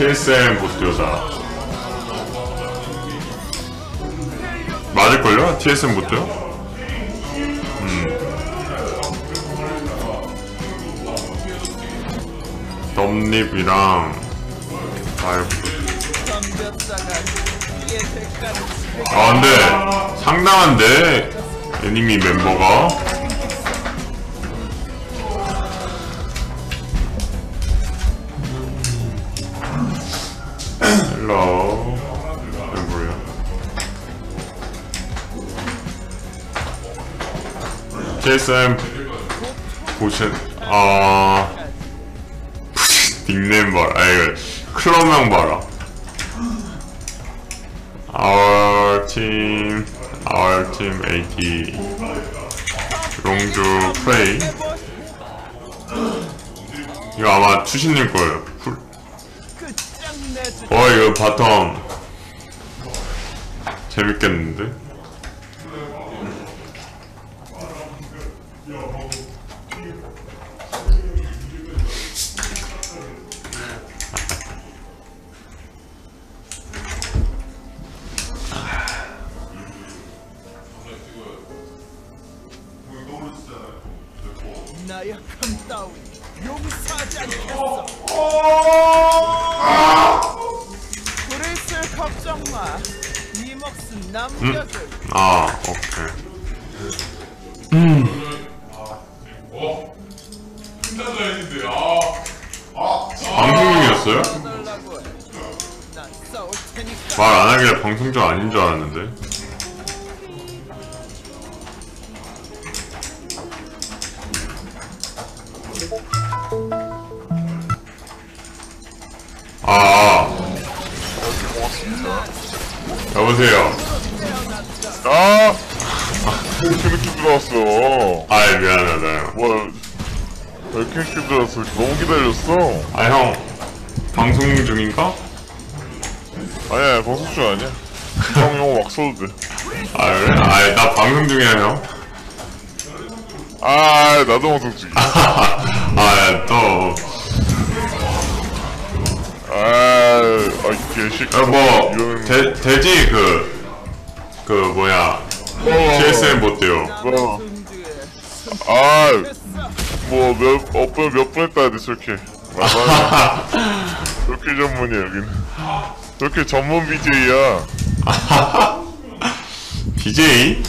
TSM 보트여자 맞을걸요? TSM 보트요? 음 덤립이랑 아이고 아 근데 상당한데 애니미 멤버가 JSM 보신 아. 닉네임 봐라. 아 이거 클럽명 봐라. Our team, our team AD 롱주 플레이. 이거 아마 추신님 거예요. 풀. 어 이거 바텀. 재밌겠는데? 나약함 따위 용서하지 않겠어. 불을 쓸 걱정 마네 몫은 남겨줄 아 오케이. 방송 중이었어요? 달라고 해난 싸울 테니까. 말안 하길래 방송 중 아닌 줄 알았는데 들어왔어? 너무 기다렸어. 아 형 방송 중인가? 아니야, 방송 중 아니야. 형, 형막 써도 돼. 아 그래? 아이 나 방송 중이야 형 아, 나도 방송 중이야. 아또 아, 아, 개새끼. 어, 뭐. 돼, 돼지 그, 그 뭐야 GSM 못 돼요 뭐, 아, 뭐, 몇, 어몇 몇분 했다 해야 돼, 저렇게. 맞아. 저렇게 전문이야, 여기는. 저렇게 전문 BJ야. BJ?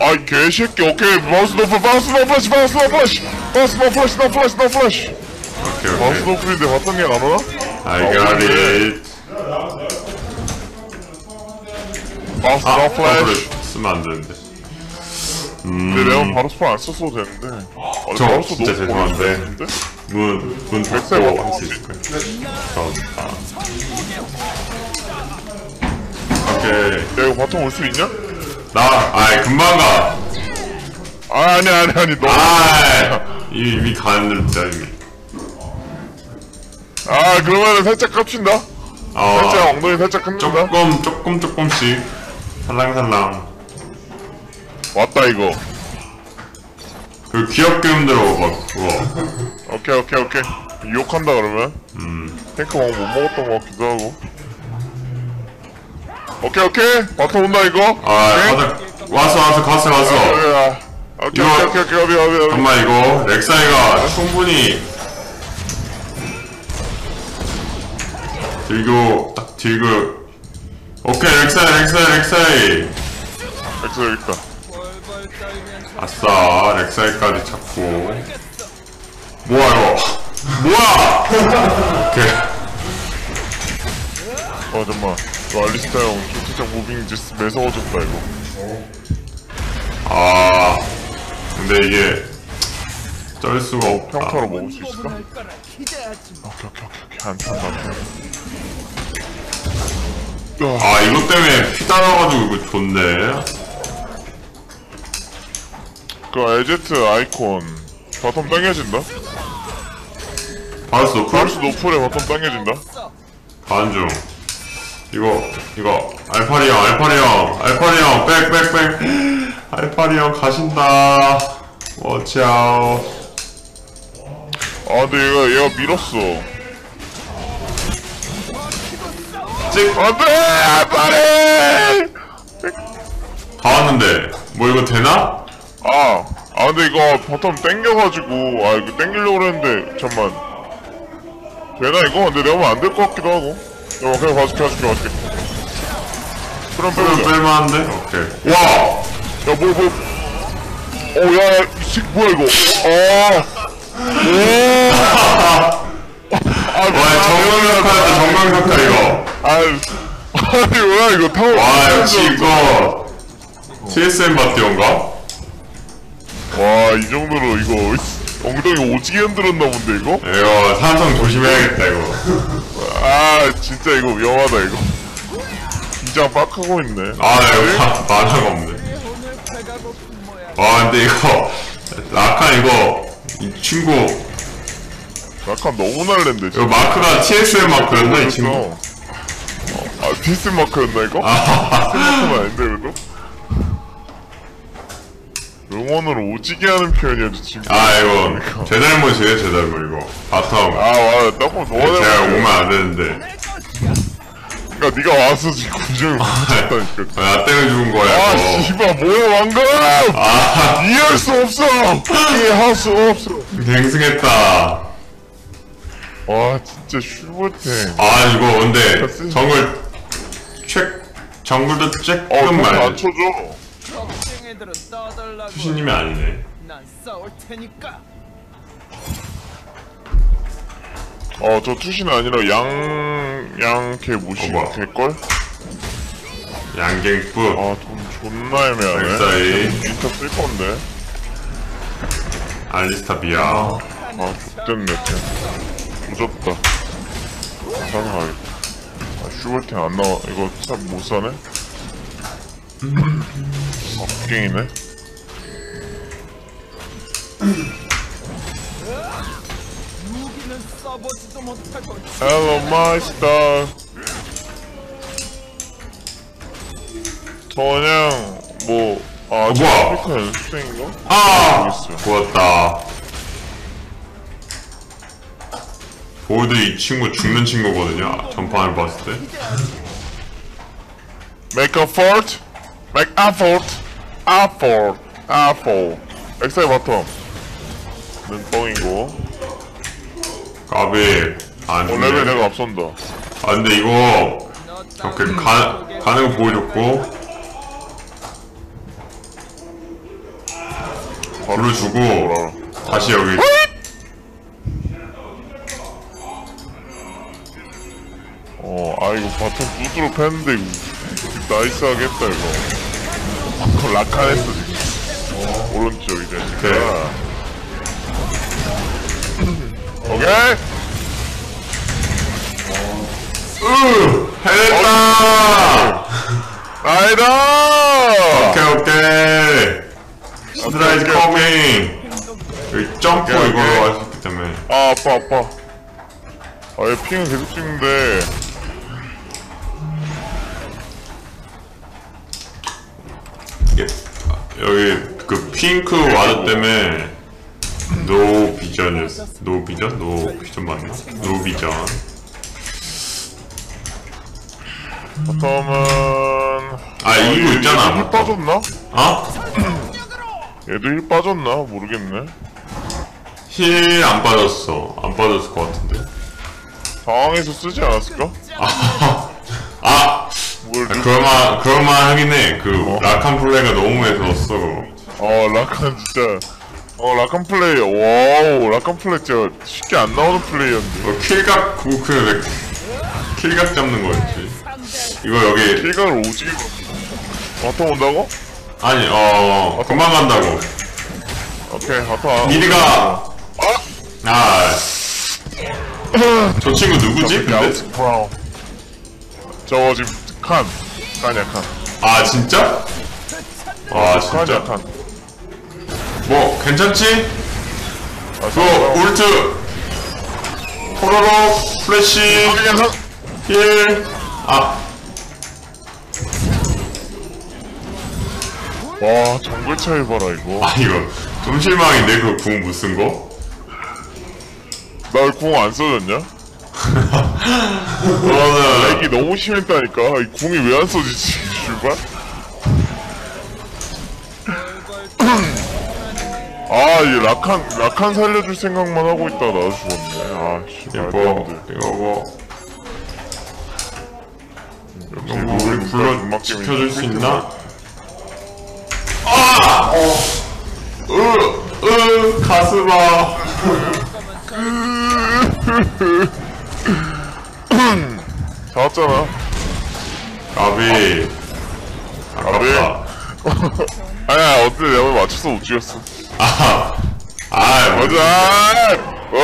아, 이 개새끼, 오케이. 마우스 노플, 마우스 노 플래시, 마우스 노 플래시. 마우스 노 플래시, 노 플래시, 노 플래시. 오케이 마우스 오케이 노플인데 바텀이 안 오나? I got it 마우스 아, no, 아, 플래시. 쓰면 안 되는데 근데 내가 바로 스폰 안 썼어도 되는데. 아, 저 바로 써 진짜 너무 죄송한데. 버렸는데? 문, 문 닫고 백세 할수 있을 거예요 좋다 오케이 야, 이거 bottom 올 수 있냐? 나, 아이 금방 가 아, 아니, 아니, 아니, 너. 아이 이미, 이미 가는 데 이미 아, 그러면은 살짝 깝친다? 어 살짝 엉덩이 살짝 흔든다? 조금 조금 조금씩 살랑살랑 왔다, 이거. 그 귀엽게 흔들어 막 그거 오케이, 오케이, 오케이. 유혹한다, 그러면. 음 탱크 막못 먹었던 것 같기도 하고. 오케이, 오케이. bottom 온다, 이거. 아, 오케이. 맞아. 왔어, 왔어, 갔어, 갔어. 아, 오케이, 이거- 오케이, 오케이, 오케이, 오케이, 오케이, 오케이. 잠깐만, 이거, 렉사이가 충분히 들고, 딱 들고. 오케이, 렉사이, 렉사이. 엑소 여기 있다. 아싸, 렉사이까지 찾고. 뭐야, 이거. 뭐야! 오케이. 어, 잠깐만. 너 알리스타 형, 조트장 무빙 지스 매서워졌다, 이거. 아, 근데 이게, 쩔 수가 없다. 평타로 먹을 수 있을까? 마 오케이, 오케이, 오케이, 안 탄다. 아, 이것 때문에 피 달아가지고 이거 좋네. 그 에제트 아이콘 바텀 당겨진다? 바르스 노플? 바루스 노플에 바텀 당겨진다? 반중 이거 이거 알파리 형 알파리 형 알파리 형백 백백 알파리 형 가신다 워치아웃 아 근데 얘가 얘가 밀었어 찍! 안돼 빨리 다 왔는데 뭐 이거 되나? 아, 아 근데 이거 bottom 땡겨가지고 아 이거 땡기려고 그랬는데 잠만. 되나 이거? 근데 내가 보면 안 될 것 같기도 하고. 내가 그냥 봐줄게 봐줄게 봐줄게. 그럼 그럼 빼보자. 뺄만한데? 오케이. 와! 야뭐 뭐. 어야 이 새끼 뭐야 이거? 아. 와 정강석화였다 정강석화 이거. 아유. 아니 뭐야 이거 타워 와 역시 이거. TSM 바티온가? 와 이 정도로 이거 엉덩이 오지게 흔들었나 본데 이거? 이거 산성 조심해야겠다 이거 아 진짜 이거 위험하다 이거 긴장 빡 하고 있네 아 이거 다 mana가 없네. 와 근데 이거 라칸 이거 이 친구 약간 너무 날랜데 이거 마크가 TSM 마크였나 이 친구? 어. 아 디스 마크였나 이거? 아, 디스 마크는 아닌데 그래도? 응원을 오지게 하는 표현이었지 지금. 아 이거 제 잘못이에요 제 잘못 이거. bottom. 아 맞아 조금 너무 제가. 오면 안 되는데. 그니까 네가 와서 지금 구정을 못했다니까. 나 때문에 죽은 거야 아 이거. 씨발 뭐야 왕금 아. 이해할 수 없어. 이해할 수 없어. 갱승했다. 와 진짜 슈퍼템. 아 이거 근데 정글 책 정글도 어 조금 그거 안 말해 쳐줘 수신님이 아니네 난 싸울 테니까. 어, 저 투시는 아니라 양, 양캐 무시 어, 뭐야? 개걸? 양갱뿌 아, 돈 존나 애매하네. 백사이. 인터 쓸 건데. 알리스타 비아 아, X됐네, 템. 사서 가야겠다. 아, 슈벌템 안 나와. 이거 참 못 사네? 아, 북갱이네? 무기는 써보지도 못하고 Hello, my star. 저 그냥, 뭐, 아, 저 뭐야? 아프리카 연습생인가? 아 모르겠어요. 구웠다 보드 이 친구 죽는 친구거든요 전판을 봤을 때 Make a fort, make effort, effort, effort. 엑사이 바텀. 는 뻥이고. 까비 안 어, 레벨 내가 앞선다. 아 근데 이거 너 이렇게 가, 가는 거 보여줬고 불을 주고 뭐라. 다시 여기 어, 아, 이거 바텀 이거. 나이스하게 했다, 이거. 라칸 했어, 지금. 어, 오른쪽, 이제. 네. 오케이? 으 해냈다 나이다! 오케이 오케이 스트라이드 커밍 여기 점프 오케이, 이걸로 오케이. 할수 있기 때문에 아, 아빠, 아빠. 아, 얘 ping은 계속 찍는데. 이게 여기 그 핑크 ward 때문에 no vision이었어 no vision? no vision 맞나? no vision bottom은. 아 이거 있잖아 얘도 heal 빠졌나? 어? 얘도 heal 빠졌나? 모르겠네. heal 안 빠졌어 안 빠졌을 것 같은데 상황에서 쓰지 않았을까? 아 뭘, 그럴만 그럴만 하긴 해 그 라칸 플레이가 너무 매서웠어 그거 어, 라칸 진짜. 어, 라칸 플레이. wow, 라칸 플레이 진짜 쉽게 안 나오는 플레이였는데. 뭐 kill각 왜 kill각 잡는 거였지 이거 여기 kill각을 오지게. bottom 온다고? 아니 어 금방 간다고 오케이, bottom. 미리가 아저 친구 누구지 근데? 저거 지금 칸. 칸이야, 칸. 아 진짜? 와 칸이야, 진짜 칸. 뭐 괜찮지? 아, 그 ult 포로로 플래시 heal 아 와, 정글 차이 봐라, 이거. 아 이거 좀 실망인데 그 궁 못 쓴 거? 나왜궁안 써졌냐? 그거는 렉이 너무 심했다니까 이 궁이 왜 안 써지지 슈발 아 이 라칸 라칸 살려줄 생각만 하고 있다가 나 죽었네 아 씨발 이거 이거 뭐 역시 우리 우리 불러 지켜줄 수 있나? 아! 으, 으, 가슴아. 잡았잖아 가비. 아깝다. 아야 어때 내가 맞춰서 못 죽였어 아, 아, 맞아 어?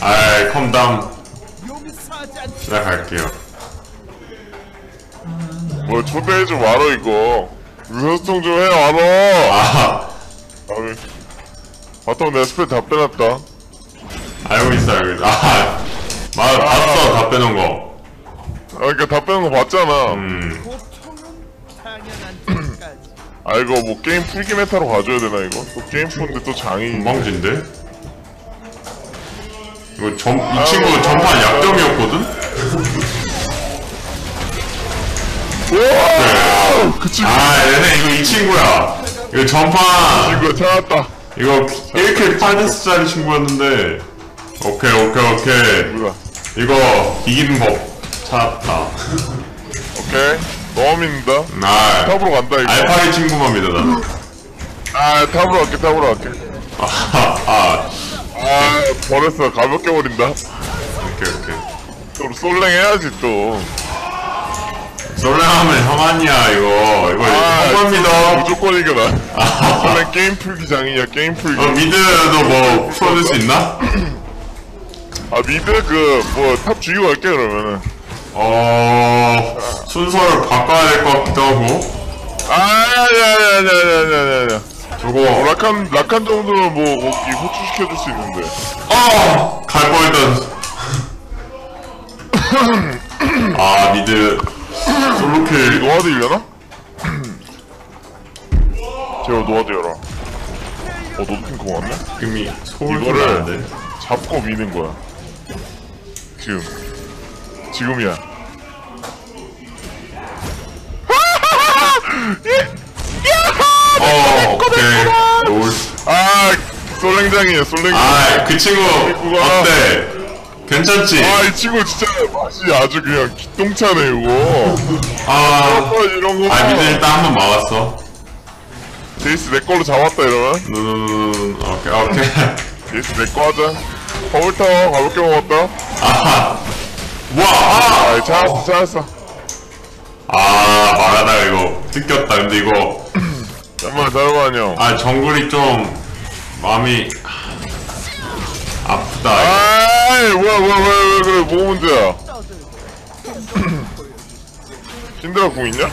아, 컴담. 않 시작할게요. 뭐 초대해줘 말어 이거 의사소통 좀해 말어 아, 아왜 바텀 내가 스펠 다 빼놨다 알고 있어, 알고 있어. 아, 맞아, 봤어, 다 빼놓은 거. 아 그니까 다 빼는 거 봤잖아 음, 아 이거 뭐 게임 풀기 메타로 가져야 되나 이거? 또 게임 푸는데 또 장이 건방진데? 이거 점, 이 친구 전판 약점이었거든? 우와! 그 친구 아, 얘네 이거 이 친구야. 이거 전판, 친구가 찾았다 이거 1킬 8데스짜리 친구였는데. 오케이, 오케이, 오케이. 이거 이기는 법 찾았다. 오케이 너무 믿는다 아, 탑으로 간다 이거. 알파리 친구만 믿어, 나는. 아 탑으로 갈게 탑으로 갈게. 아, 아, 아 버렸어. 가볍게 버린다. 오케이, 오케이. 또 솔랭 해야지 또. 솔랭하면 형 아니야, 이거. 이거 아, 형만 믿어. 무조건 이겨나 솔랭 게임 풀기 장이야 게임 풀기. 어, mid도 뭐 풀어줄 수 있나? 아 mid 그 뭐 top 죽이고 갈게 그러면은 어, 순서를 바꿔야 될 것 같기도 하고. 아야야야야야야야 저거, 라칸 라칸 정도는 뭐 거기 호출시켜줄 수 있는데 어! 갈 뻔했던. 아, 미드. 솔로킬. 노아드 일려나? 제가 노아드 열어 어 너도 핑크 왔네? 금이 이거를. 잡고 미는 거야 지금 지금이야 어, 오케이. 올. 아 솔랭장이에요 솔랭장 아, 그 친구, 어때? 괜찮지? 아 이 친구 진짜 맛이 아주 그냥 기똥차네 이거 아, 아 이런 거 아, 미드 일단 한번 막았어. 제이스 내 걸로 잡았다 이러면 음, 오케이, 오케이. 제이스 내 거 하자 버블타워 가볍게 먹었다 아하. 와, 아! 찾았어 찾았어 아, 말하다가 이거 뜯겼다. 근데 이거, 잠깐만 잠깐만 형 아, 정글이 좀, 마음이, 아프다. 아이 뭐야 뭐야 뭐야 왜 그래 뭐 문제야 신드라 궁 있냐?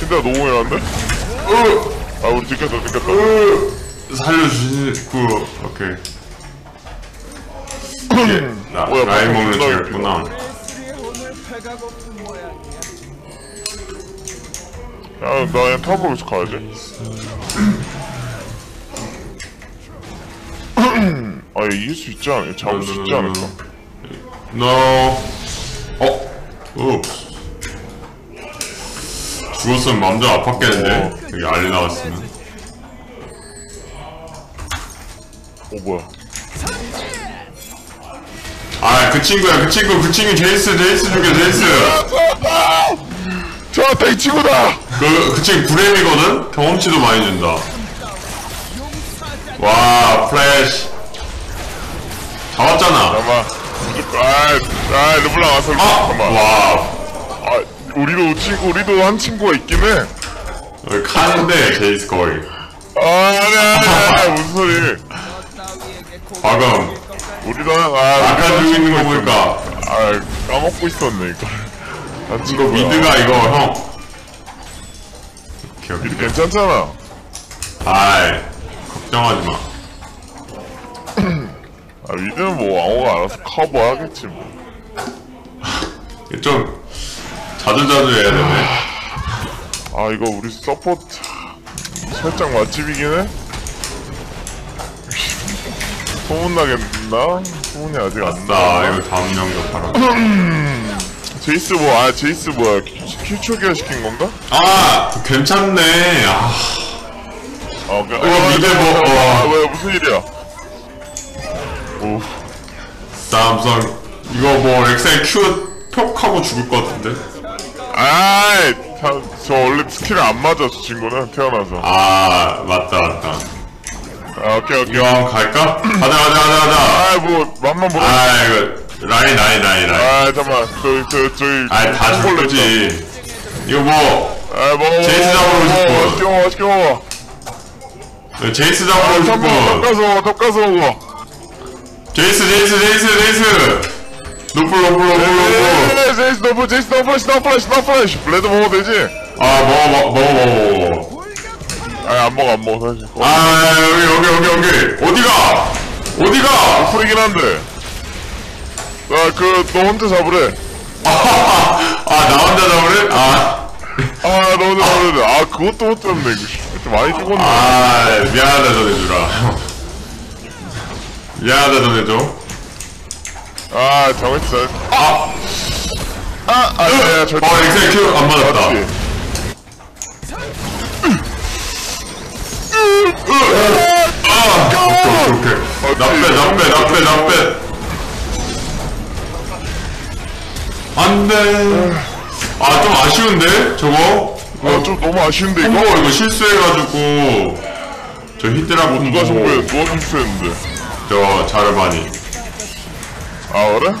신드라 너무 왜안돼? 아 우리 들켰다 들켰다 살려주시고, 오케이. 이게, 나, 뭐야, 방금 먹는 중이었구나. 모양이야 야나 그냥 탑으로 계속 가야지 아 이길 수 있지 않을까? 잡을 수 있지 않을까? No. 어? 읍스. 죽었으면 마음대로 아팠겠는데? 여기 알리 나왔으면. 어 뭐야 아, 그 친구야, 그 친구, 그 친구, 제이스, 제이스 죽여, 제이스. 저한테 이 친구다! 그, 그 친구 브레임이거든? 경험치도 많이 준다. 와, 플래시. 잡았잖아. 잠깐만 아, 아 르블랑 와서 아! 잠깐만 와, 아 우리도 친구 우리도 한 친구가 있긴 해 여기 칸인데, 제이스 거의. 아, 아니, 아니, 아니, 무슨 소리. 너 따위에게 고개 방금, 우리도, 한- 아, 아까 우리도 죽이는 거 보니까. 아, 까먹고 있었네, 이거. 한 이거. 미드가 이거, 형. 오케이, 오케이. 미드 괜찮잖아. 아이, 걱정하지 마. 아, mid는 뭐, 왕호가 알아서 커버하겠지, 뭐. 좀 자주자주 해야 되네. 아, 이거 우리 support. 살짝 맛집이긴 해? 소문나겠 나? 소문이 아직 안나 나. 이거 다음 영역 하러 제이스 뭐, 아, 제이스 뭐야. 큐초기화 시킨 건가? 아 괜찮네 아 아, 그, 미드 뭐, 어. 아, 왜, 무슨 일이야? 오, 삼성 이거 뭐 엑셀 큐 톡하고 죽을 것 같은데 아이, 참, 저 원래 스킬 안 맞아, 저 친구는. 태어나서. 아 맞다 맞다 아, 오케이, 오케이. 이거 한번 갈까? 가자 가자 가자 가자 아, 뭐, 맘만 보라. 아 이거 라인 라인 라인 라인 아, 잠깐만. 저, 저, 저기. 아다 죽지 이거 뭐 아, 먹어, 먹어. 제이스 잡으러 먹어, 싶어. 맛있게 먹어, 맛있게 먹어. 제이스 아, 잡고 잠깐만, 싶어 덮가서 먹어, 덮가서 먹어. 제이스 제이스 제이스 제이스 노플 노플 노플 노플 네, 제이스 너프, 제이스 너 플래시, 너 플래시, 너 플래시. 블레드 먹어도 되지? 아 먹어 먹어 먹어 먹어 먹어 아, 안 먹어, 안 먹어, 사실. 어, 아 여기 여기 여기 여기 어디가 어디가 풀이긴 한데. 아, 그, 너 혼자 잡으래. 아나 혼자 잡으래? 아, 아, 너 혼자 잡으래. 아, 그것도 못 잡네, 이거. 많이 죽었네. 아 미안하다 전해주라 미안하다 전해줘 아, 정했어. 아! 아, 아, 야, 야, 절대. 어 엑셀 큐안 맞았다 맞지? 아 오케이 오케이 나빼 나빼 나빼 나빼 안 돼 아 좀 아쉬운데 저거 아, 좀 너무 아쉬운데, 콤보 이거? 이거 실수해가지고 저 콤보 누가 정보에, 누가 실수했는데. 저 자르바니 아, 그래?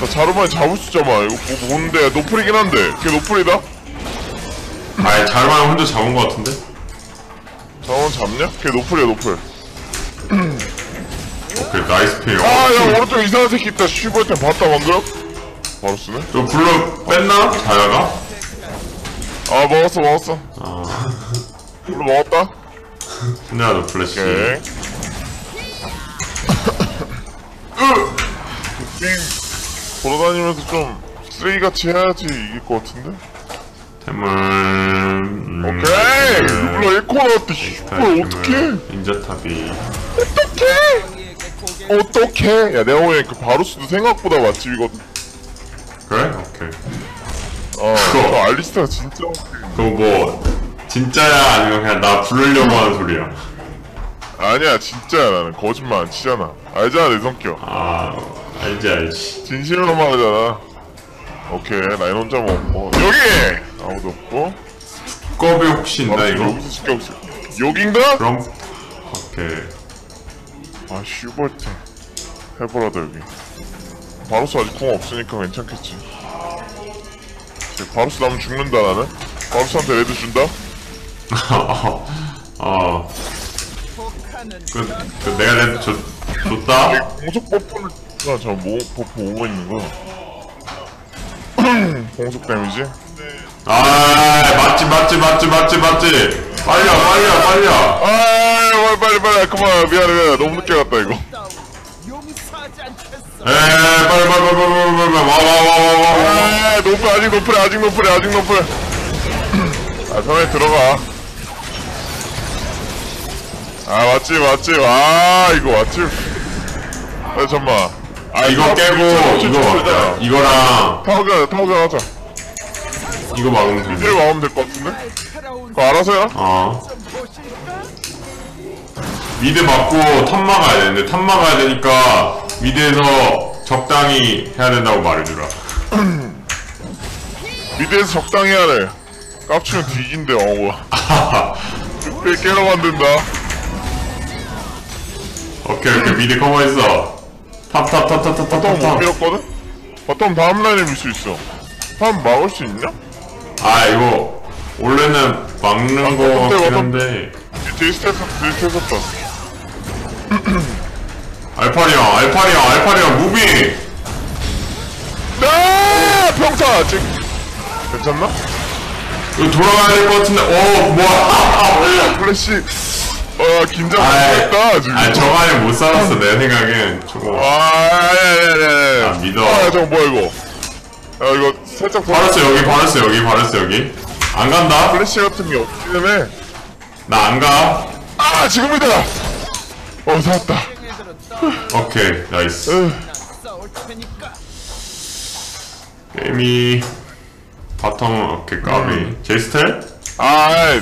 나 자루만에 잡을 수 있잖아. 이거 뭐, 뭔데? 노플이긴 한데. 걔 노플이다? 아예 자르바니 혼자 잡은 것 같은데? 자원 잡냐? 걔 노플이야, 노플. 오케이 나이스 핑 아, 야, 오른쪽 이상한 새끼 있다. 때 봤다, 방금? 바로 쓰네? 저 불러 뺐나? 자야가? 아, 먹었어, 먹었어. 아 물로 먹었다? 신나도 플래시 오케이. 게임 돌아다니면서 좀 쓰레기같이 해야지 이길 것 같은데? 템을 음, 오케이! 루블러 1코 나왔대, 씨발, 어떡해! 인자탑이 어떡해! 어떡해! 야, 내가 보기엔 그 바루스도 생각보다 맛집이거든? 그래? 오케이 어, 그거. 저 알리스타가 진짜. 그거 뭐 진짜야 아니면 그냥 나 부르려고 하는 소리야 아니야, 진짜야, 나는. 거짓말 안 치잖아. 알잖아, 내 성격. 아 알지 알지 진실로 말하잖아. 오케이, 라인 혼자 먹고. 여기! 아무도 없고. 껍이 혹시 있나 이거? 여기서 없어. 여긴가? 그럼 오케이 아, 슈벌트. 해보라다, 여기. 바루스 아직 공 없으니까 괜찮겠지. 바루스 나면 죽는다, 나는. 바루스한테 red 준다? 어 그, 그 내가 내 줬, 줬다? 공속 buff를, 아, 저 뭐, buff 오고 있는 거야. 공속 damage? 아 맞지 맞지 맞지 맞지 맞지 빨리야 빨리야 빨리야 아, 빨리, 빨리, 빨리. 그만. 미안해, 미안해. 너무 늦게 갔다, 이거. 에이 빨리 빨리 빨리 빨리 빨리 와와와와와 아, 노플, 아직 노플, 아직 노플, 아직 노플. 아, 편하게 들어가. 아, 맞지, 맞지. 아, 이거 맞지. 아, 잠깐만. 아, 이거 깨고 이거 이거랑 타워가, 타워가 하자. 이거 막으면 되지 이를 막으면 될 것 같은데? 그거 알아서 해라. 어? mid 막고 top 막아야 되는데 top 막아야 되니까 mid에서 적당히 해야 된다고 말해주라 mid에서 적당히 하래. 깝치면 뒤진대, 어우야. 꽤 깨러 만든다. 오케이 오케이 mid 커버했어 top top top top top bottom 못 밀었거든? bottom 다음 라인에 밀 수 있어. 다음 막을 수 있냐? 아, 이거 원래는 막는 거 어때, 같긴 어떤- 한데 딜스테스, 딜스테스다. 알파리 형 알파리 형 알파리 형 무빙 아! 평타! 찍. 괜찮나? 이거 돌아가야 될 것 같은데 어 뭐야 플래시. 어, 긴장 아, 했다, 지금. 아 저간에 못 살았어 내 생각엔 저거 아, 야야야야. 아, 믿어. 아, 저거 뭐야, 이거. 야, 이거 살짝 더. 바르스 여기 바르스 여기 바르스 여기 안 간다 플래시 같은 게 없기 때문에. 나 안가 아, 지금이다! 어, 살았다. 오케이 나이스 으, 게임이 바텀 오케이 까비 제이스텔? 아,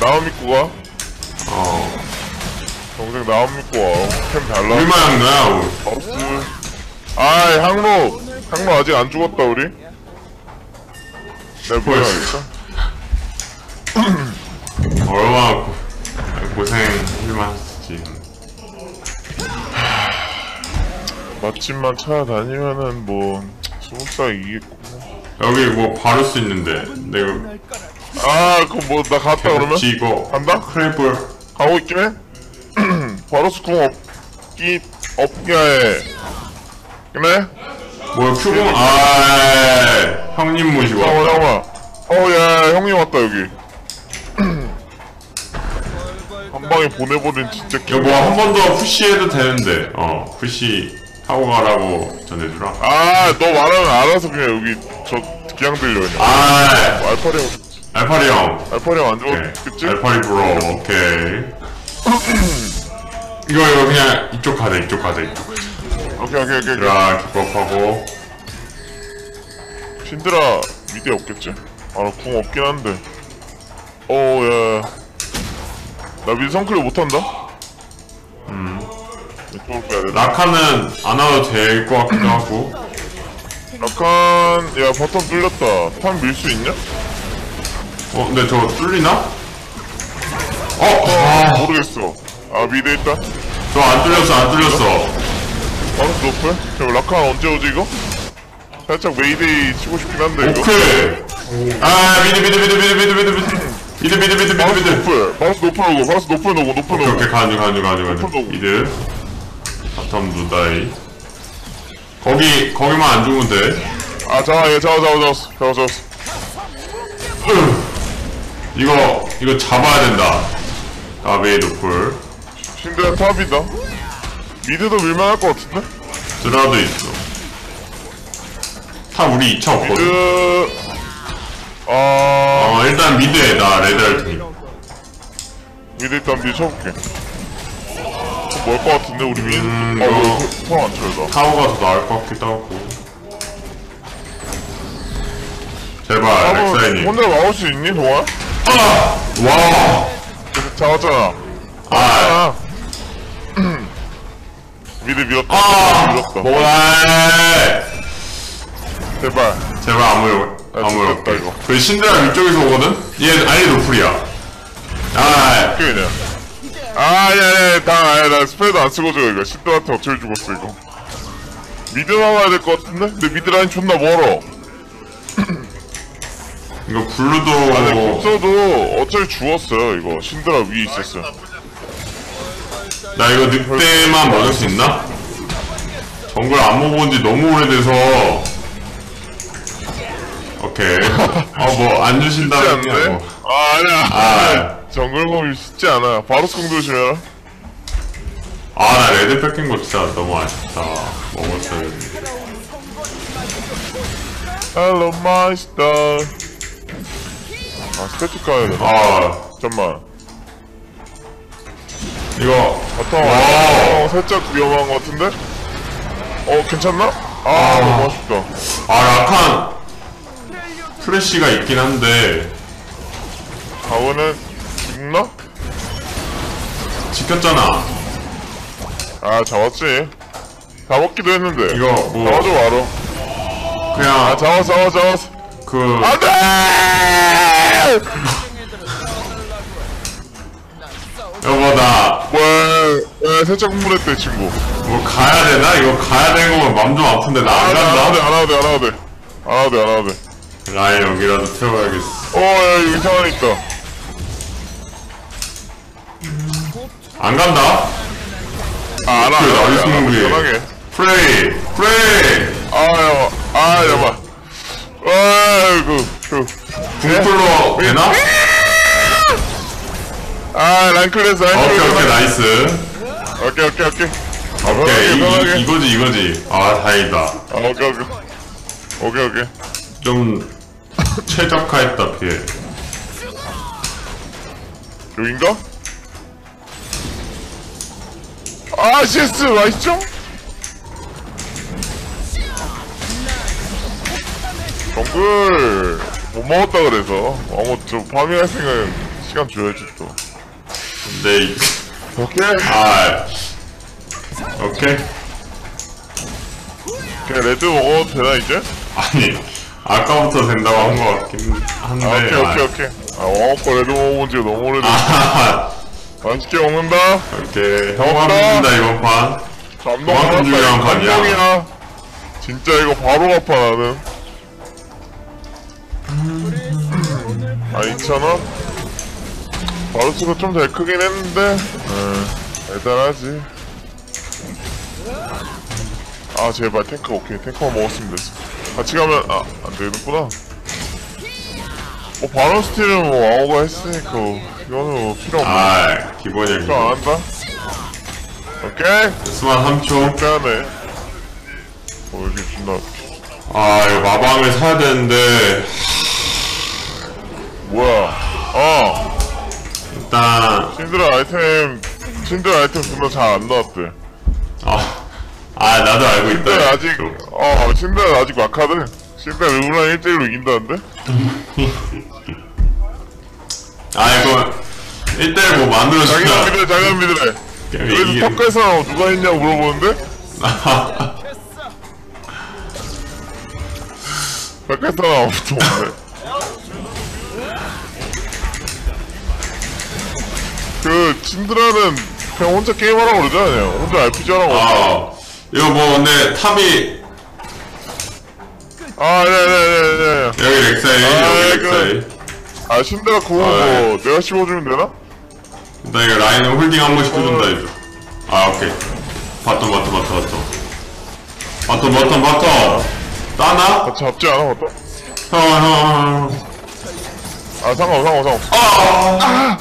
나움 믿고 가. 어 동생 나움 믿고 와. 캠 달라. 우리만 한 거야 버스. 아, 항로. 항로 아직 안 죽었다 우리. 내가 보여야겠다. 얼마나 고, 고생할만 했지 맛집만 찾아다니면은 뭐 스무 살 이기겠고. 여기 뭐 바루스 있는데 내가 아, 그럼 뭐 나 갔다 그러면? 이거 간다? 크레이블 가고 있긴 해. 바로 스쿵 없기 없기에. 그래? 뭐 큐공 아 형님 모시고 잠깐만 잠깐만. 어야 형님 왔다 여기. 한 방에 보내버린 진짜 뭐한번 더 푸시해도 되는데. 어 푸시 하고 가라고 전해주라. 아너 말하면 알아서 그냥 여기 저 그냥 들려 그냥. 아 알파리 형. 알파리 형. 알파리 형안 오케이 죽었겠지? 알파리 브로 오케이. 이거 이거 그냥 이쪽 가드 이쪽 가드 이쪽 오케이 오케이 오케이. 오케이. 자 기법하고 신드라 미드에 없겠지? 아나궁 없긴 한데. 어야. 나 미드 성클을 못한다. 음. 이쪽으로 빼야 돼. 라카는 안 와도 될 것 같기도 하고 라칸 야 바텀 뚫렸다 탑밀수 있냐? 어 근데 저거 뚫리나? 어! 아, 모르겠어 아 미드 있다 저안 뚫렸어 안 뚫렸어 바로 노플? 잠깐 라카 언제 오지 이거? 살짝 메이데이 치고 싶긴 한데 이거. 오케이! 아 미드 미드 미드 미드 미드 미드 미드. 미드 미드 미드 미드 바로스 미드 노플 바로스 노플 오고 바로스 노플 오고 노플 오고 오케이 오케이. 가는 중 가는 중 가는 중 가는 중. 미드. 바텀 누다이. 거기 거기만 안 죽으면 돼 아 잡아 얘 잡아 잡아 잡았어. 잡아 잡았어. 이거 이거 잡아야 된다. 아베이 노플. 심드라 탑이다. 미드도 밀만할 것 같은데? 드라도 있어. 탑 우리 2차 없거든. 미드. 아. 어 일단 미드에 나 레드 할 테니 미드 일단 미드 쳐볼게. 뭘것 같은데 우리 미드? 음, 아 이거- 이거 통안 쳐다 타워가 더 나을 것 같기도 하고. 제발 아, 렉사이님. 혼자 막을 수 있니 동아? 아! 와! 계속 잡았잖아. 아! 아 미드 밀었다. 아! 밀었다. 뭐야! 제발. 제발 아무 아, 아무 죽겠다, 이거. 그 신드라 위쪽에서 오거든? 얘 아예 노플이야. 아 그냥 아야야 다 아야 나 스페드 안 쓰고 줘 이거 신드한테 어쩔 죽었어 이거. 미드 나와야 될 것 같은데? 근데 미드 라인 존나 멀어. 이거 아 블루도 근데 없어도 어쩔 죽었어요 이거. 신드라 위에 있었어 나 이거 늑대만 먹을 수 있나? 정글 안 먹어본 지 너무 오래돼서 오케이 어뭐 안 쉽지 않네? 그냥 뭐. 아 아니야 아. 정글 몸이 쉽지 않아 바로 스공 조심해라 아 나 red 뺏긴 거 진짜 너무 아쉽다 먹었어야 했는데 Hello my star 아 스태틱 가야 되나? 아 잠깐만 이거. wow. 어, 살짝 위험한 것 같은데? 어 괜찮나? 아 너무 아쉽다. 아 라칸 flash가 있긴 한데. 가오는 죽나? 지켰잖아. 아 잡았지. 잡았기도 했는데. 이거 뭐. 잡아줘 바로. 아 그냥 잡았어 잡았어 잡았어. 그 안돼 여보 나뭐 왜 살짝 흥분했대 친구? 가야 되나? 이거 가야 되는 거면 맘 좀 아픈데 나 안 간다? 안 와도 돼안 와도 돼. 안 와도 돼안 와도 돼. 라인 여기라도 태워야겠어. 어야 여기 이상한 애 있다. 안 간다? 그 나이스 안 와. 무비 편하게. 프레이 프레이! 아야 아 잠깐 아이고 그 궁풀로 되나? 아 랑클레스 오케이 오케이 나이스. 오케이 오케이 오케이. 오케이 이, 편하게 이, 이거지 이거지. 아 다행이다. 아, 오케이 오케이. 오케이 오케이. 좀 최적화했다 피해. 여긴가? 아 CS 맛있죠? 정글 못 먹었다 그래서. 아무 좀 파밍할 생각 시간 줘야지 또 이 오케이 아 오케이 그냥 red 먹어도 되나 이제? 아니 아까부터 된다고 한거 같긴 한데. 아, 오케이 오케이 오케이. 아 왕호 거 red 먹어본 지가 너무 오래됐어 아, 맛있게 먹는다. 오케이. 형 합니다 이번 판. 감동 그만큼 중요한 판이야. 감동이야. 진짜 이거 바로 갚아 나는. 아 2,000원? 바루스가 좀 잘 크긴 했는데 음, 대단하지. 아 제발 탱크 오케이. 탱크만 먹었으면 됐어. 같이 가면 아 안되겠구나. 뭐 바루스틸은 뭐 와우가 했으니까 이거는 뭐 필요 없네. 아 기본이야 필요 안 기본 한다? 오케이. 스만 3초. 빼야네 어 이렇게 존나 아 이거 마방을 사야 되는데. 뭐야? 어 일단 신드라 아이템 신드라 아이템 존나 잘안 나왔대. 아, 아 나도 알고 있다. 신드라 아직 좀. 어 신드라 아직 막하대 신드라 르블랑 1대1로 이긴다는데? 아 이거 1대1 뭐 자기가 만들어 주자. 믿으래 자기가 믿으래 게임이 그래서 턱에서 누가 했냐고 물어보는데? 턱에서 아무도 없네 그 신드라는 그냥 혼자 게임하라고 그러잖아요? 혼자 RPG 하라고 아 이거 뭐 근데 탑이 아, 네네네네. 여기 렉사이 아, 여기 그- 렉사이. 아, 신드라 그거 아, 뭐 내가 씹어주면 되나? 나 이거 라인을 홀딩 한 번씩 해준다 이거. 아 오케이. 바텀 바텀 바텀 바텀. 바텀 바텀 바텀. 따나? 같이 잡지 않아, 맞다? 형형 아, 상관없어, 상관없어, 상관없어. 아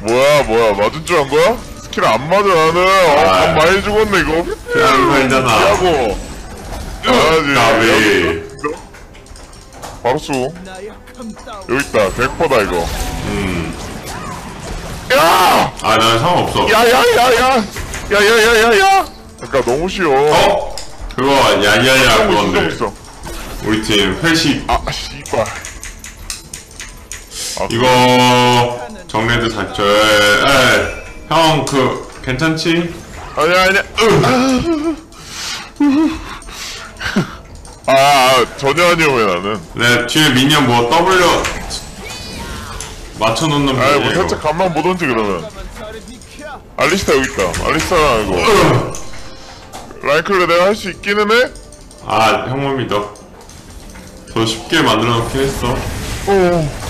뭐야, 뭐야, 맞은 줄 안 거야? 스킬 안 맞아, 나는. 어, 아. 안 많이 죽었네, 이거. 피하는 편이잖아 피하고. 가야지. 까비 바로 쏘. 여기 있다. 100%다, 이거. 음. 야! 아난 상관없어 야, 야, 야, 야! 야, 야, 야, 야, 야! 그러니까 너무 쉬워. 어? 그거 야야야 그건데. 우리 팀 회식 아, 씨발. 아, 이거 정례도 잤죠 형그 괜찮지? 아니야 아니야 아, 아 전혀 아니요 왜 나는. 내 뒤에 미니언 뭐 W 맞춰놓는 아이 뭐 살짝 간만 보던지 그러면. 저리 비켜 알리스타 여기 있다. 알리스타랑 이거. 라이클레 내가 할 수 있기는 해? 아 형만 믿어 더 쉽게 만들어 놓긴 했어. 어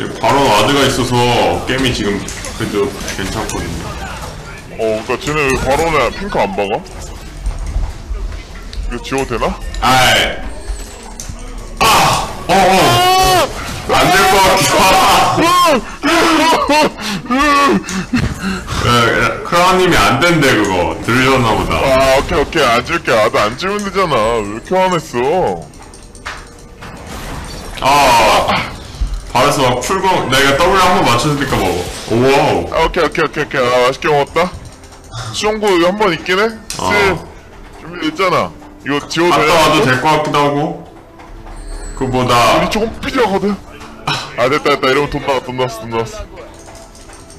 지금 바로 와드가 있어서 게임이 지금 그래도 괜찮거든요. 어, 그니까 쟤네 왜 바로네? 핑크 안 박아? 이거 지워도 되나? 아이 아! 어 어. 안 될 것 같아. 크라운님이 안 된대 그거. 들으셨나 보다. 아 오케이 오케이. 안 지울게. 아도 안 지우면 되잖아. 왜 이렇게 화냈어? 아 바로서 막 풀공 내가 W 한번 맞춰주니까 먹어 오와우. 아 오케이 오케이 오케이 오케이. 아 맛있게 먹었다. 수영구 한번 있긴 해? 어. 준비됐잖아. 이거 지워도 갔다? 와도 될 것 같기도 하고. 그보다 우리 조금 삐져거든? 아 됐다 됐다. 이러면 돈 나왔어 돈 나왔어 돈 나왔어.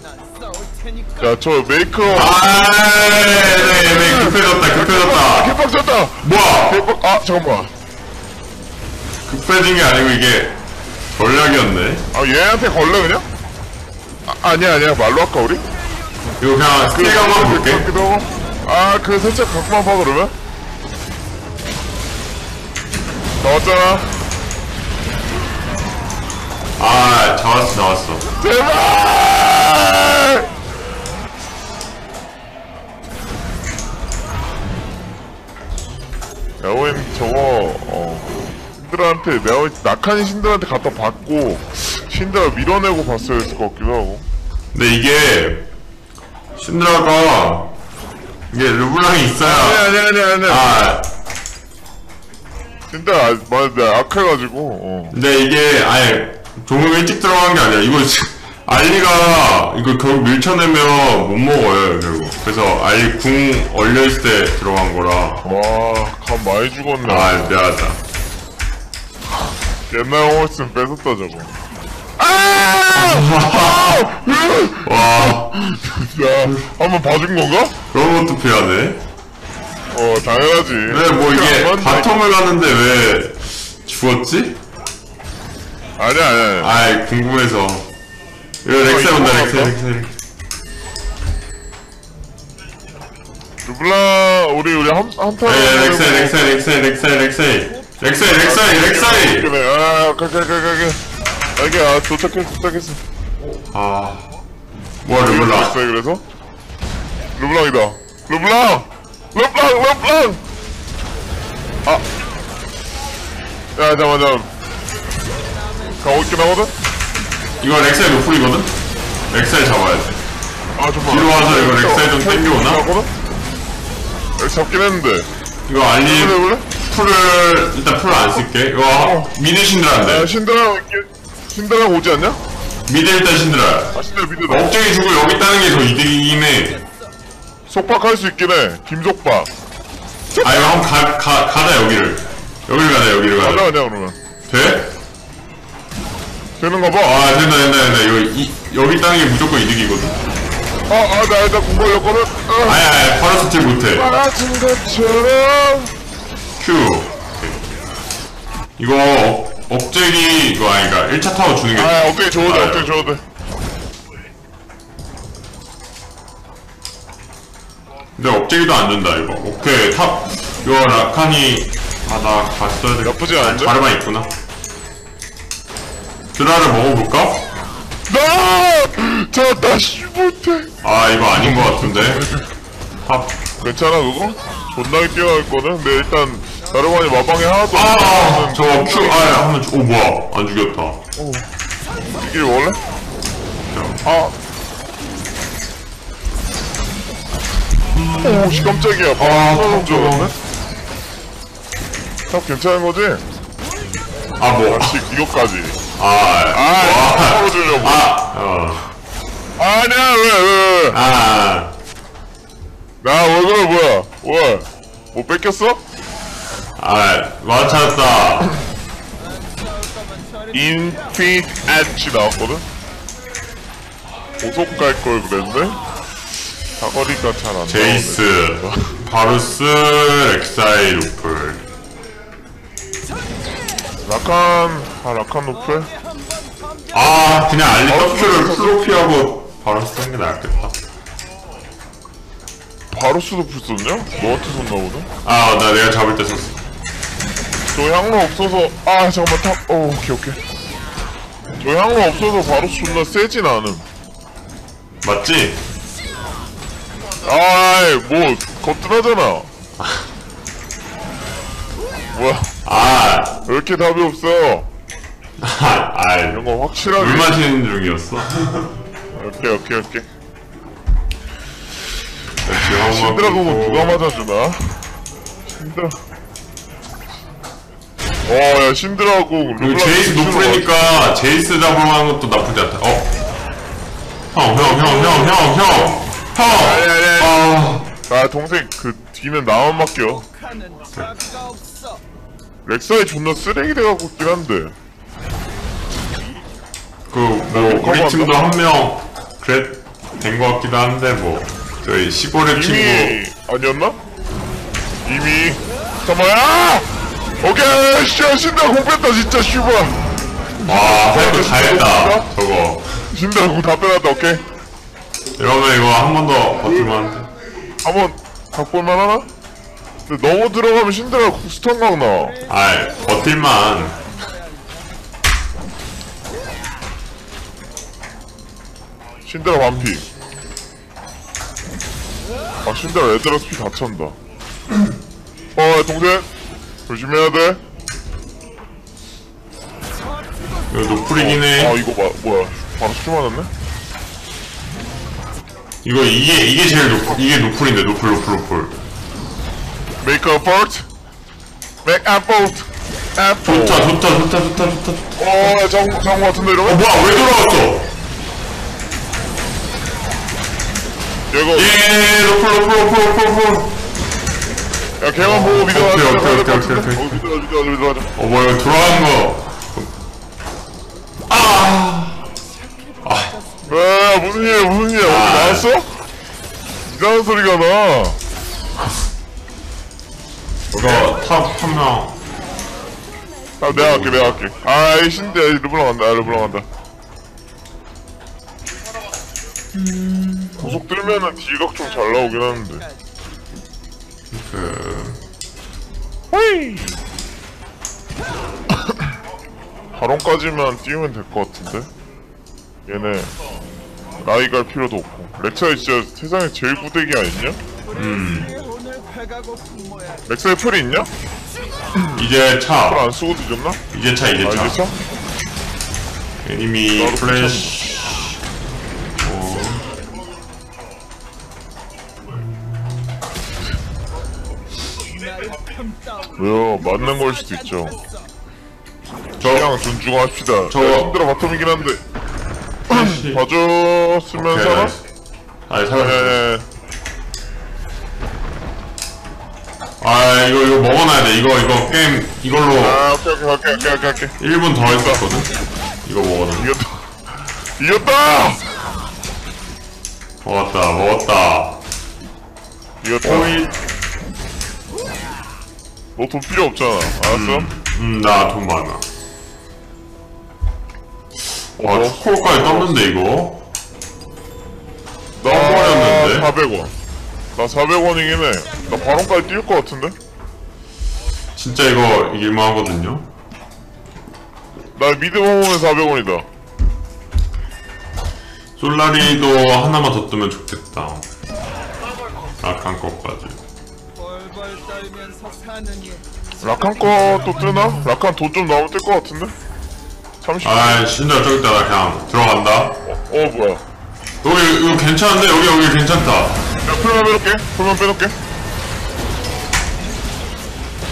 난 싸울 테니까 야저 메이커 아이 네, 네, 급해졌다 급해졌다. 개빡 쳤다. 뭐야? 개빡 아 잠깐만. 급해진 게 아니고 이게 전략이었네. 아 얘한테 걸래 그냥? 아, 아니야 아니야. 말로 할까 우리? 이거 그냥 스킬 한번 볼게. 아그 살짝 갖고만 봐 그러면? 나왔잖아. 아 잡았어 잡았어. 제발! 야오인 저거 어 신드라한테 내가 낙한이 신드라한테 갖다 받고 신드라 밀어내고 봤어야 했을 것 같기도 하고. 근데 이게 신드라가 이게 르블랑이 있어야 아니 아니 아니 아니 아 신드라 아, 맞아 내가 악해가지고 어. 근데 이게 아예 조금 일찍 들어간 게 아니야 이거 지- 알리가 이거 결국 밀쳐내면 못 먹어요 결국. 그래서 알리 궁 얼려있을 때 들어간 거라. 와간 많이 죽었네. 아 미안하다 옛날 홍어였으면 뺏었다 저거. 와. 야 한번 봐준 건가? 그런 것도 피하네 어 당연하지. 왜 뭐 이게. 바텀을 갔는데 왜 죽었지? 아니야 아니야 아니야. 아이 궁금해서. 이거 렉사 이거 온다 렉사 렉사 르블랑 우리 우리 한 한타 예, 렉사 렉사 렉사 렉사 렉사 렉사 렉사 렉사 그래 아 가게 가게 가게 가게 아 도착했어 도착했어. 아. 뭐야 르블랑? 있어요 그래서? 르블랑이다. 르블랑! 르블랑 르블랑! 아야 잠깐만 잠깐만. 가고 있긴 하거든? 이거 렉사의 노플이거든? 렉사를 잡아야 돼. 아 잠깐만. 뒤로 와서 이거 렉사에 좀 땡겨오나? 렉 잡긴 했는데. 이거 알리 해볼래? 풀을 일단 풀을 안 쓸게 이거 미드 야 신드라인데 신드랑 이렇게 신드랑 오지 않냐? 미드 일단 신드라 아 신드라 미드 나 억제기 주고 여기 따는 게 더 이득이긴 해 속박할 수 있긴 해 김속박 아 이거 한번 가, 가, 가자 여기를 여기를 가자 여기를 가자 가자 그냥 그러면 돼? 되는가 봐아 된다 된다 된다 이거 이, 여기 따는 게 무조건 이득이거든 아 아 나 일단 공 걸렸거든 아. 아야 아야 바로 스틸 못해 빨아진 것처럼 큐 이거 억, 억제기 이거 아니까 1차 타워 주는 게 아 어떻게 줘도 돼 아, 어떻게 줘도 돼 근데 억제기도 안 된다 이거. 오케이 탑. 이거 라칸이 아나 갔어야 돼. 나쁘지 않은데? 자르만 있구나. 드라를 먹어볼까? 나! 저나 씨부터 아 이거 아닌 것 같은데. 탑. 괜찮아 그거? 존나게 뛰어갈 거는? 근데 일단 나르반이 마방에 하나도 아, 저거 큐, 아, 한번, 주- 오, 뭐야. 안 죽였다. 이길 원래? 아 오 씨 깜짝이야 아, 아 깜짝이야. 줄탑 괜찮은 거지? 아, 뭐. 다시 이것까지 아, 아 와. 떨어주려고 아, 어. 아니야 왜왜 아, 나 얼굴 뭐야 뭐야 뭐 뺏겼어? 아, 맞췄다. 인피니트 엣지 나왔거든? 고속 갈 걸 그랬는데? 사거리가 잘 안 나오네 제이스, 바루스, 렉사이, 노플. 라칸 아 라칸 노플? 아, 그냥 알리 바루스 더 Q를 선수. 플로피하고 바루스 쓰는 게 나았겠다. 바루스도 플 썼냐? 너한테 썼나 보네? 아, 나 내가 잡을 때 썼어. 저 향로 없어서 아 잠깐만 top 어, 오케이 오케이. 저 향로 없어서 바루스 존나 세진 않음 맞지? 아이 뭐 거뜬하잖아. 뭐야? 아, 왜 이렇게 답이 없어? 아, 아, 이런 거 확실하게. 물 마시는 중이었어. 오케이 오케이 오케이. 지금 신드라 공은 누가 맞아주나? 신드라 어야 신드라 공 그리고 제이스 노플이니까 제이스 잡으러 가는 것도 나쁘지 않다. 어? 형, 형, 형, 형, 형, 형! 아, 아 동생 그 뒤는 나만 맡겨. 렉사이 존나 쓰레기 돼갖고 있긴 한데 그, 뭐, 우리 팀도 한 명, 그래, 된것 같기도 한데, 뭐, 저희 시골의 친구. 이미 아니었나? 이미 잠깐만 야! 오케이 씨 신드라 공 뺐다 진짜 씨발 와, 할거 다 했다, 저거. 신드라 공다 빼놨다 오케이 이러면 이거 한 번 더 버틸만 한데. 한번 각볼만 하나? 근데 너무 들어가면 신드라 스턴 각 나. 아이, 버틸만. 신드라 완피. 아 신드라 레드라 스피 다 찬다. 어 동생 조심해야 돼. 어, 어, 이거 노프리긴 해. 아 이거 마, 뭐야? 바로 수치 맞았네. 이거 이게 이게 제일 노 이게 노플인데 노플 노플 노플. Make a bolt. Make a bolt. 좋다 좋다 좋다 좋다 좋다. 어 장, 장 같은데 이러면. 어 뭐야 왜 돌아왔어? 얘가. 예 노플 노플 노플 노플 노플. 야 걔만 보고 mid 오케이, 오케이, 오케이, 가자 오케이, 어 mid 가자 mid 가자 어 뭐야 들어가는 거야 무슨 일이야 무슨 일이야 어디 아. 나왔어? 이상한 소리가 나 이거 top 한명 아, 내가 할게, 내가 할게. 아이, 신데, 르블랑 간다, 아, 르블랑 간다. 고속 들면은 딜각 좀 잘 나오긴 하는데. 이! 바론까지만 띄우면 될 것 같은데? 얘네, 나이 갈 필요도 없고. 렉사이 진짜 세상에 제일 구대기 아니냐? 모양. 렉사이 풀이 있냐? 이제 풀차안 쓰고 뒤졌나? 이제 차 이제 아, 차 이제 차? enemy 나도 플래시 왜요? 맞는 걸 수도 있죠. 그냥 존중 합시다. 저- 저 힘들어 bottom이긴 한데. 봐줬으면 오케이, 살아? 아니 네. 아 이거 이거 먹어놔야 돼 이거 이거 게임 이걸로 아, 오케이, 오케이, 오케이, 오케이, 오케이, 오케이. 1분 더 했었거든 이거 먹어놔 이겼다. 이겼다! 먹었다 먹었다 이겼다. 오이 너 돈 필요 없잖아. 알았어? 음 나 돈 많아 와 어? 초코까지 떴는데 이거 나 버렸는데? 400원. 나 400원이긴 해. 나 바론까지 뛸 것 같은데? 진짜 이거 이길만 하거든요 나 미드 먹으면 400원이다. 솔라리도 하나만 더 뜨면 좋겠다 사는 일. 라칸 거또 뜨나? 라칸 돈좀 나오면 뜰 것 같은데? 30. 아, 아 신자 저기 있다 나 그냥 들어간다 어, 뭐야. 여기 이거 괜찮은데 여기 여기 괜찮다 야, 플만 빼놓게. 플만 빼놓게.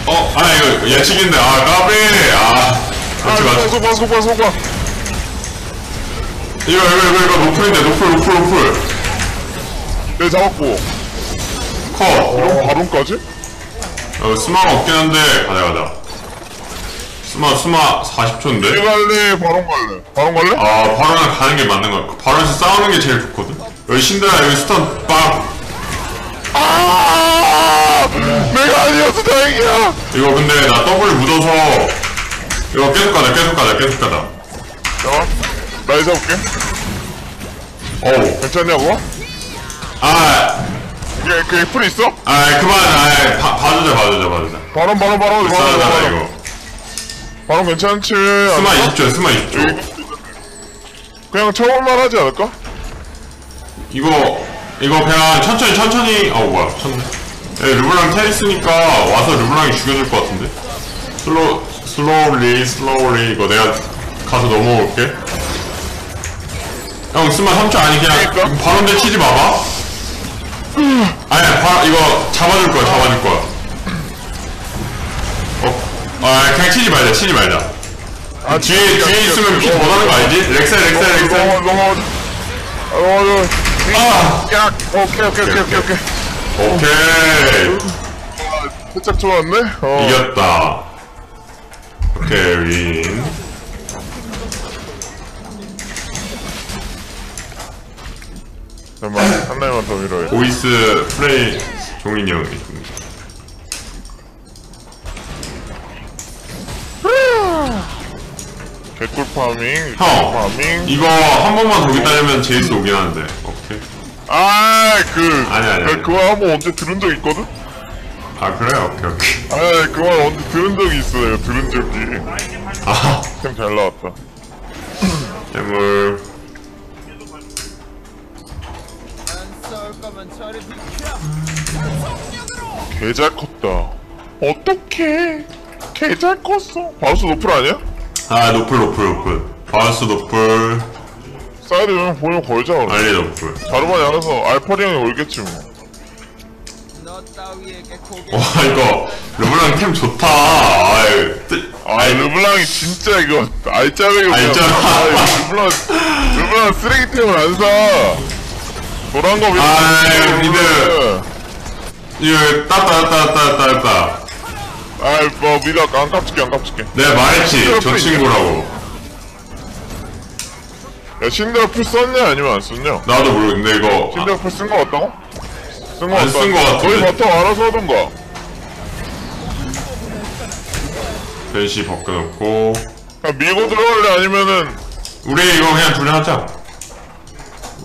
어? 아 이거 예측인데 아 까비 아 아, 속봐, 속봐, 속봐. 이거 이거 이거 이거 노플인데 노플 노플 노플 내 잡았고. 컷 그럼 바론까지? 어, 스마가 없긴 한데 가자 가자 스마 스마 40초인데 일 갈래? 바론 갈래? 바론 갈래? 아 바론은 가는 게 맞는 것 같아 바론에서 싸우는 게 제일 좋거든 여기 신드라 여기 stun 빵 아! 내가 아니었어, 다행이야! 이거 근데 나 더블 묻어서 이거 계속 가자 계속 가자 계속 가자 잠깐만. 나 잡을게. 어우 괜찮냐고? 아 얘, 걔 플 있어? 아 그만 아 봐- 봐주자 봐주자 봐주자 바론, 바론, 바론, 바론, 싸우잖아 바론. 이거 바론 괜찮지? 스마? 20초 스마 20초 그냥 쳐볼만 하지 않을까? 이거 이거 그냥 천천히 천천히 어 뭐야 천천히 예, 르블랑 테리스니까 와서 르블랑이 죽여줄 것 같은데 슬로 슬로우리 슬로우리 이거 내가 가서 넘어올게 형 스마 3초 아니 그냥 그러니까? 바론데 치지 마봐 아니 바 이거 잡아줄 거야 잡아줄 거야 어? 아 그냥 치지 말자 치지 말자 아, 뒤에 뒤에 있으면 피더 나는 거 알지? 렉셀 렉셀 렉셀 넘어, 넘어. 어, 어, 아 야, 오케이, 오케이, 오케이, 오케이, 오케이. 오케이 살짝 좋았네? 어. 이겼다. 오케이, 윈. 잠깐만, 한 날만 더 돼. 보이스 플레이 종인이 형이. 개꿀 farming, 형. farming. 이거 한 번만 더 기다리면 제이스 오긴 하는데. 오케이. 아, 그, 아니, 아니, 그, 아니. 그거 한번 언제 들은 적 있거든? 아, 그래? 오케이, 오케이. 아, 그거 언제 들은 적이 있어, 내가 들은 적이. 아, 참잘 나왔다. 재물. 개잘 컸다. 어떡해. 개잘 컸어. 바루스 노플 아니야? 아, 노플, 노플, 노플. 바루스 노플. 사이드 형 보면 걸자, 그럼. 알리 노플. 자르반이 알아서 알파리 형이 올겠지, 뭐. 와, 이거, 르블랑 템 좋다. 아이, 뜨, 아, 르블랑이 진짜 이거 알짜배기 알짜. 르블랑 르블랑 쓰레기 템을 안 사. 노란 거 mid. 아, mid. 이거 땄다 땄다 땄다 땄다 아이, 뭐, mid 안 깝칠게, 안 깝칠게. 내가 말했지 저 친구라고 야, 신드라 플 썼냐, 아니면 안 썼냐? 나도 모르겠는데 이거 신드라 플 쓴 거 같다고? 쓴 거 안 같다. 쓴거 같은데. 너희 bottom 알아서 하던가. 벤시 벗겨놓고 그냥 밀고 들어갈래, 아니면은, 우리 이거 그냥 둘이 하자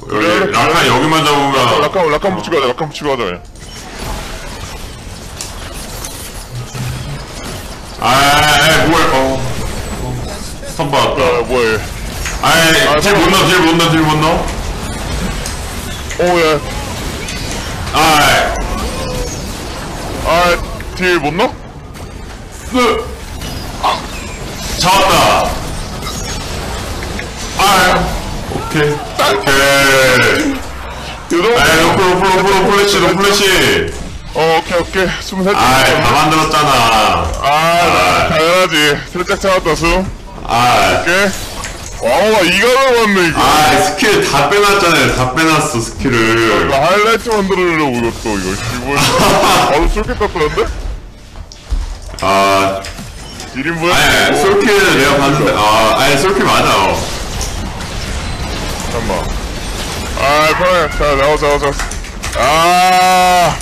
여기 그래, 라칸 그래. 여기만 잡으면 라칸, 라칸 붙이고 하자, 라칸 붙이고 하자, 그냥. 아이 뭐야 어 stun 받았다 야, 뭐해. 아이 아, deal 못 넣어 deal 못 넣어 deal 못 넣어 오, 야. 아이 아, deal 못 넣어? 으 아, 잡았다 아 오케이 아이 노플 노플 노플 노플 플래시 노플 플래시 어, 오케이, 오케이. 숨 살짝. 아이 참았네. 다 만들었잖아 아, 당연하지. 살짝 참았다, 숨. 아이 오케이. 와우가 이가 남았네, 이거. 아 스킬 다 빼놨잖아요 다 빼놨어 스킬을 나 하이라이트 만들으려고 이것도, 이거. 이거 바로 쏠게 떴던데? 아 1인분? 아니 솔킬 내가 봤는데 아 아니 솔킬 맞아 어. 잠깐만. 아, 편하게. 자, 나오자, 나오자. 아.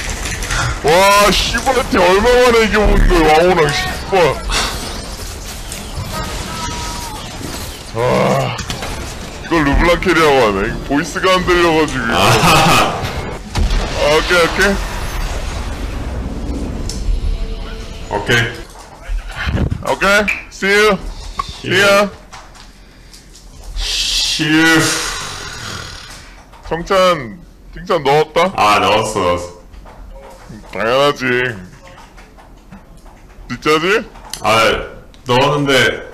와, 씨발한테 얼마만에 이겨본 거야, 와우랑 씨발. 아. 이걸 르블랑 carry하고 하네. voice가 안 들려가지고. 아, 오케이, 오케이. 오케이 오케이. See you. See ya. 슈. 성찬, 칭찬 넣었다? 아 넣었어 넣었어 당연하지. 진짜지? 아 넣었는데